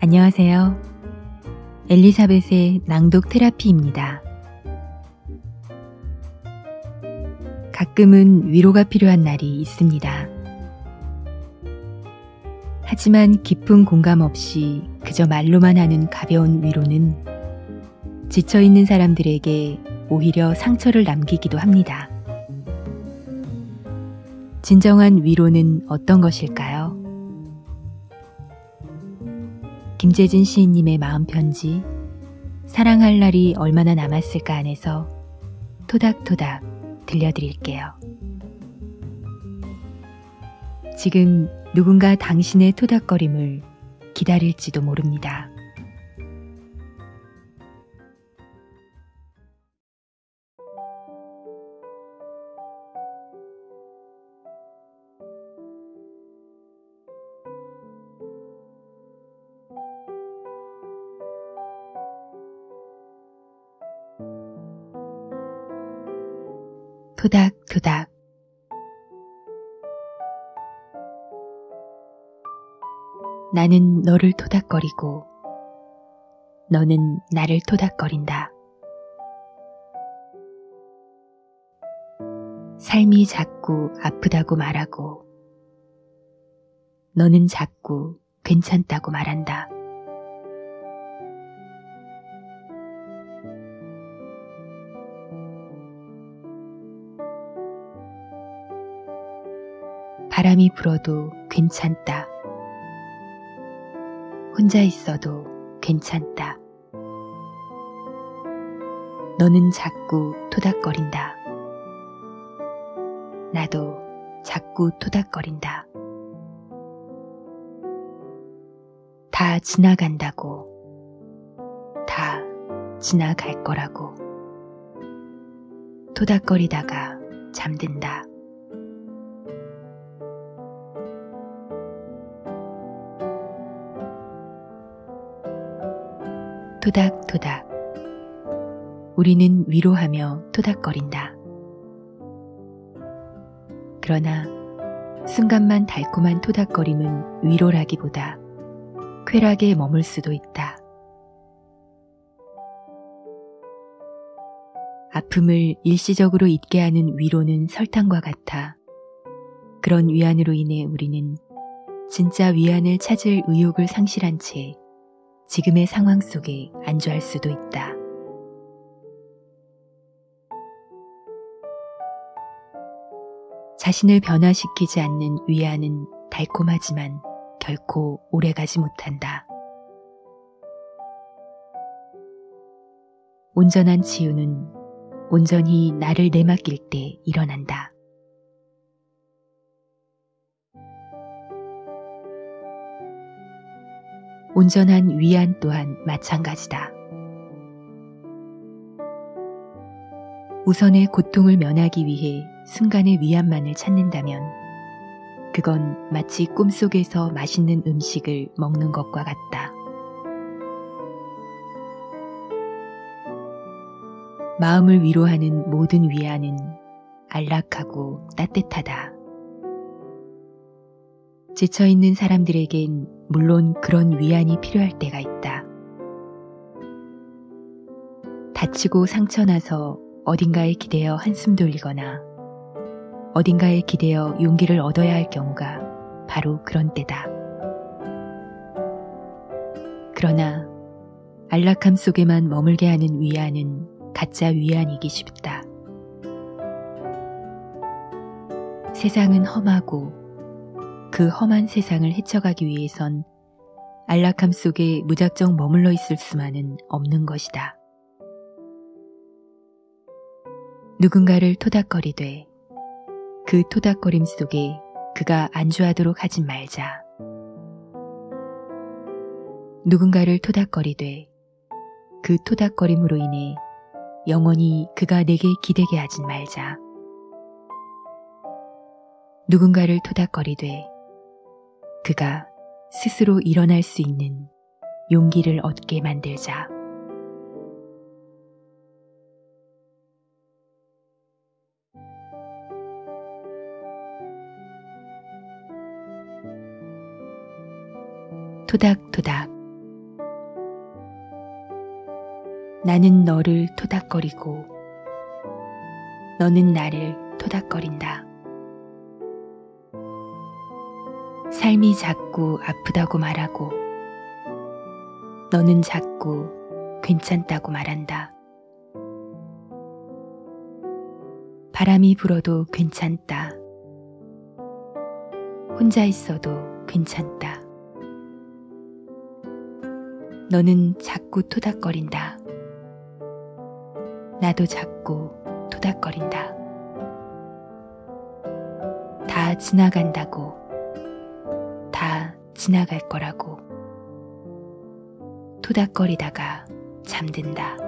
안녕하세요. 엘리사벳의 낭독 테라피입니다. 가끔은 위로가 필요한 날이 있습니다. 하지만 깊은 공감 없이 그저 말로만 하는 가벼운 위로는 지쳐있는 사람들에게 오히려 상처를 남기기도 합니다. 진정한 위로는 어떤 것일까요? 김재진 시인님의 마음 편지 사랑할 날이 얼마나 남았을까 안에서 토닥토닥 들려드릴게요. 지금 누군가 당신의 토닥거림을 기다릴지도 모릅니다. 토닥토닥 나는 너를 토닥거리고 너는 나를 토닥거린다. 삶이 자꾸 아프다고 말하고 너는 자꾸 괜찮다고 말한다. 바람이 불어도 괜찮다. 혼자 있어도 괜찮다. 너는 자꾸 토닥거린다. 나도 자꾸 토닥거린다. 다 지나간다고. 다 지나갈 거라고. 토닥거리다가 잠든다. 토닥토닥. 우리는 위로하며 토닥거린다. 그러나 순간만 달콤한 토닥거림은 위로라기보다 쾌락에 머물 수도 있다. 아픔을 일시적으로 잊게 하는 위로는 설탕과 같아 그런 위안으로 인해 우리는 진짜 위안을 찾을 의욕을 상실한 채 지금의 상황 속에 안주할 수도 있다. 자신을 변화시키지 않는 위안은 달콤하지만 결코 오래가지 못한다. 온전한 치유는 온전히 나를 내맡길 때 일어난다. 온전한 위안 또한 마찬가지다. 우선의 고통을 면하기 위해 순간의 위안만을 찾는다면 그건 마치 꿈속에서 맛있는 음식을 먹는 것과 같다. 마음을 위로하는 모든 위안은 안락하고 따뜻하다. 지쳐있는 사람들에겐 물론 그런 위안이 필요할 때가 있다. 다치고 상처나서 어딘가에 기대어 한숨 돌리거나 어딘가에 기대어 용기를 얻어야 할 경우가 바로 그런 때다. 그러나 안락함 속에만 머물게 하는 위안은 가짜 위안이기 쉽다. 세상은 험하고 그 험한 세상을 헤쳐가기 위해선 안락함 속에 무작정 머물러 있을 수만은 없는 것이다. 누군가를 토닥거리되 그 토닥거림 속에 그가 안주하도록 하지 말자. 누군가를 토닥거리되 그 토닥거림으로 인해 영원히 그가 내게 기대게 하진 말자. 누군가를 토닥거리되 그가 스스로 일어날 수 있는 용기를 얻게 만들자. 토닥토닥 나는 너를 토닥거리고 너는 나를 토닥거린다. 삶이 자꾸 아프다고 말하고 너는 자꾸 괜찮다고 말한다. 바람이 불어도 괜찮다. 혼자 있어도 괜찮다. 너는 자꾸 토닥거린다. 나도 자꾸 토닥거린다. 다 지나간다고. 다 지나갈 거라고. 토닥거리다가 잠든다.